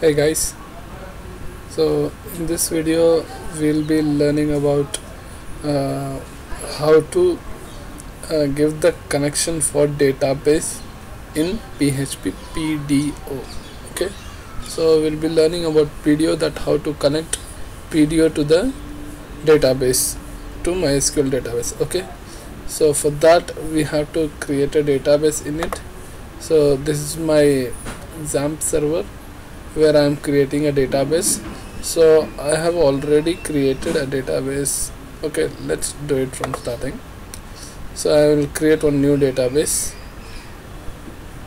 hey guys. So in this video we'll be learning about uh, how to uh, give the connection for database in PHP PDO okay? So we'll be learning about PDO that how to connect PDO to the database to MySQL database okay? So for that we have to create a database in it. So this is my XAMPP server where I am creating a database. So I have already created a database. Okay let's do it from starting. So I will create one new database.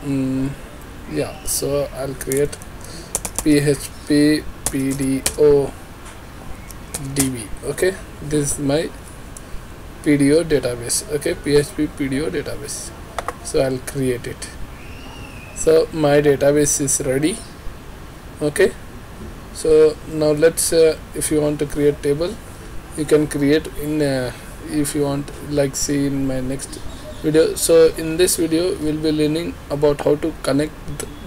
Mm, yeah so I'll create php pdo db okay? This is my pdo database okay? Php pdo database. So I'll create it. So my database is ready okay. So now let's uh, if you want to create table you can create in uh, if you want like see in my next video. So in this video we'll be learning about how to connect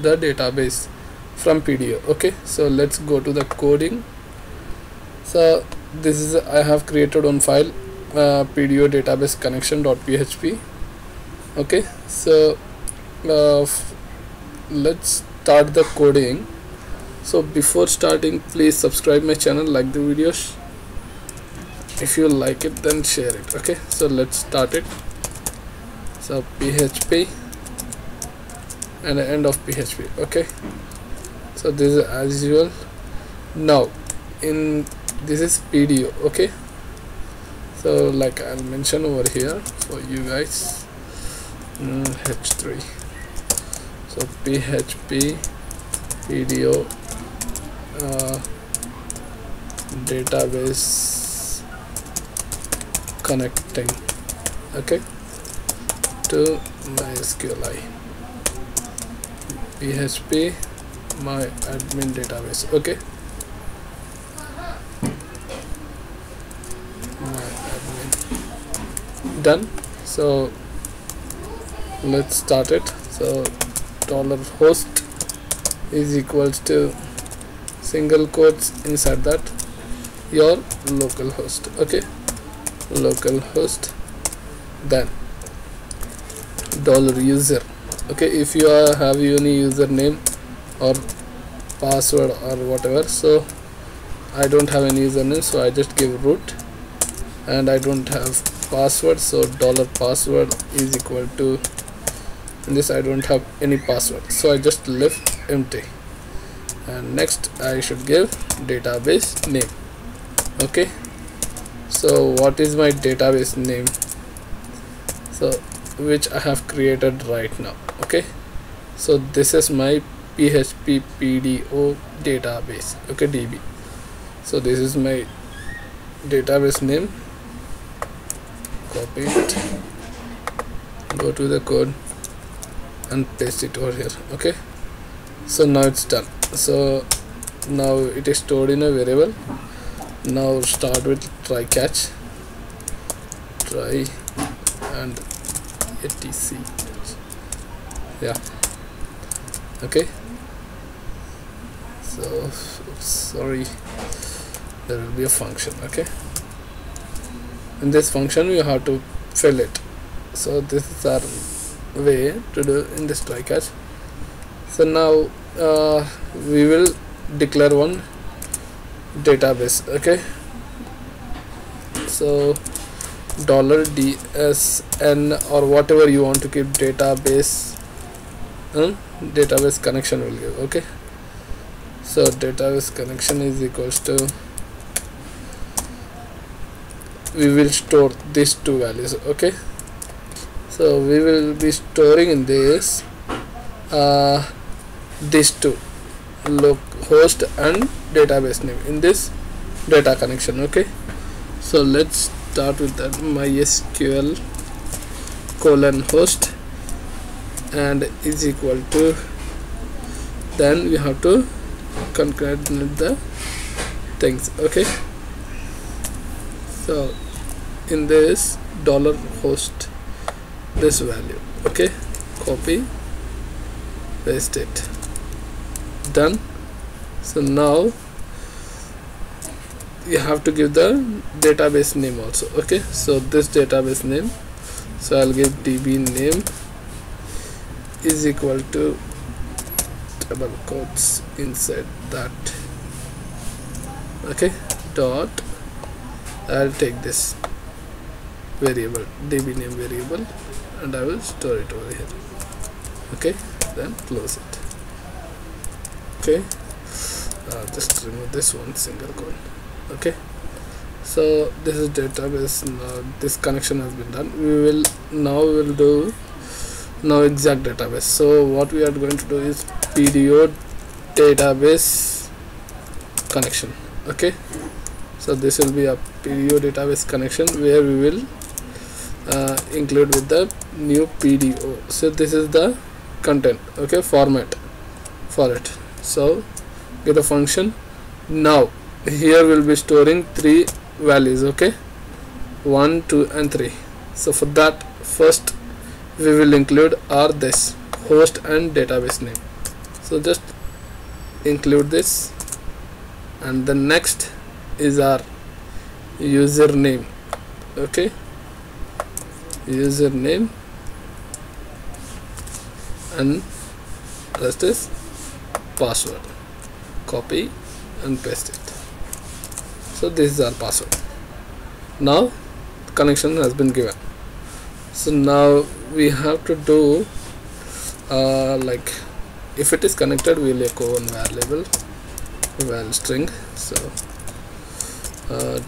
the database from PDO okay. So let's go to the coding. So this is I have created one file uh, PDO database connection.php okay. So uh, let's start the coding so before starting please subscribe my channel like the videos if you like it then share it okay? So let's start it. So php and the end of php okay? So this is as usual. Now in this is pdo okay? So like i'll mention over here for you guys. Mm, h3 so php pdo uh, database connecting okay to mysqli. Php my admin database okay. My admin. Done. So let's start it. So dollar host is equals to single quotes inside that. Your local host okay? Local host. Then dollar user okay? If you are, have any username or password or whatever so I don't have any username so I just give root. And I don't have password so dollar password is equal to this I don't have any password. So I just left empty and next I should give database name. Okay. So what is my database name? So which I have created right now. Okay. So this is my php pdo database. Okay db so this is my database name. Copy it. Go to the code and paste it over here. Okay. So now it's done so now it is stored in a variable. Now start with try catch try and etc yeah. Okay. So oops, sorry. There will be a function okay? In this function you have to fill it. So this is our way to do in this try catch. So now uh, we will declare one database okay? So dollar dsn or whatever you want to keep database um, database connection will give okay? So database connection is equals to we will store these two values okay? So we will be storing in this uh, these two loc host and database name in this data connection okay? So let's start with that mysql colon host and is equal to then we have to concatenate the things okay? So in this dollar host this value okay? Copy paste it done. So now you have to give the database name also okay? So this database name so I'll give db name is equal to double quotes inside that okay? Dot I'll take this variable db name variable and I will store it over here okay? Then close it okay. Uh, just remove this one single quote okay. So this is database. Now this connection has been done. We will now we will do now exact database. So what we are going to do is pdo database connection. Okay. So this will be a pdo database connection where we will uh, include with the new pdo. So this is the content. Okay. Format for it so get a function. Now here we'll be storing three values okay? 1 2 and 3 so for that first we will include are this host and database name. So just include this. And the next is our username okay? Username. And rest is password. Copy and paste it. So this is our password. Now connection has been given. So now we have to do uh, like if it is connected we'll echo one variable val string. So uh,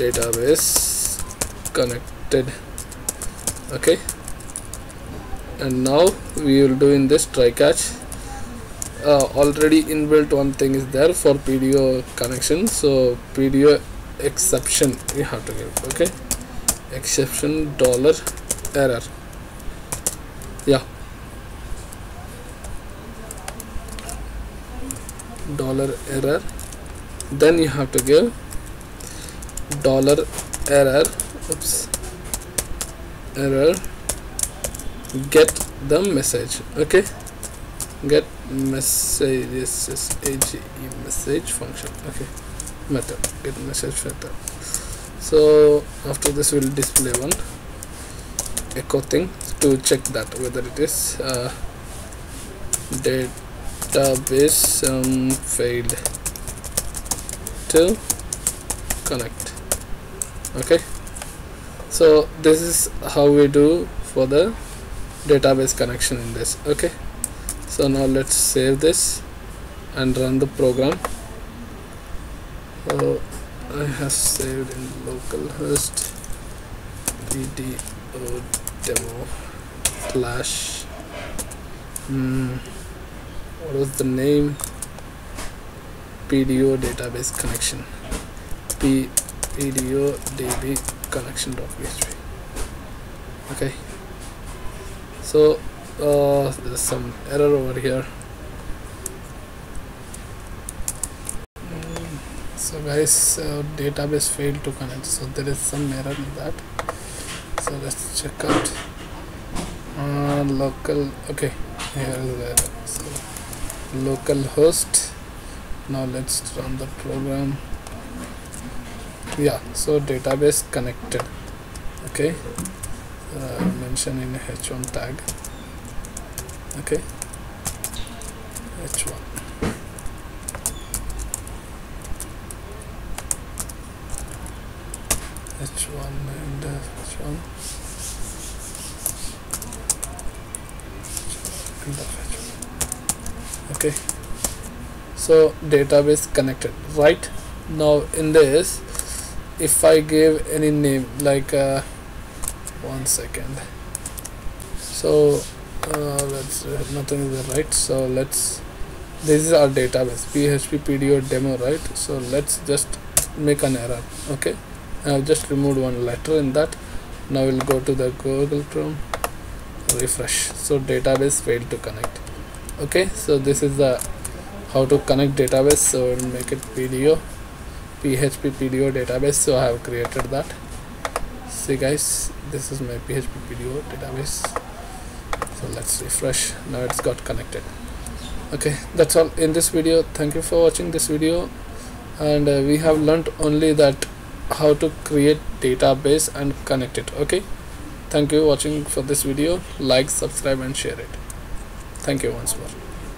database connected. Okay. And now we will do in this try catch uh, already inbuilt one thing is there for PDO connection. So PDO exception you have to give okay? Exception dollar error. Yeah. Dollar error. Then you have to give dollar error oops error. Get the message okay get message messages age message function. Okay. Method. Get message method. So after this we'll display one. Echo thing to check that whether it is uh, database um, failed to connect. Okay. So this is how we do for the database connection in this. Okay so now let's save this and run the program. So I have saved in localhost pdo demo slash hmm, what was the name? Pdo database connection. P pdo db connection.php okay. So uh, there's some error over here. Mm, so guys uh, database failed to connect so there is some error in that. So let's check out. Uh, local okay here is the error so local host. Now let's run the program. Yeah so database connected. Okay uh, mention in h1 tag okay. H1 h1 and uh, h1 okay. So database connected right? Now in this if I give any name like uh, one second. So uh, let's nothing is right so let's this is our database php pdo demo right? So let's just make an error okay? I've just removed one letter in that. Now we'll go to the google chrome refresh. So database failed to connect okay? So this is the how to connect database so we'll make it pdo php pdo database. So i have created that. See guys this is my php pdo database so let's refresh. Now it's got connected. Okay that's all in this video. Thank you for watching this video. And uh, we have learned only that how to create database and connect it. Okay? Thank you watching for this video. Like subscribe and share it. Thank you once more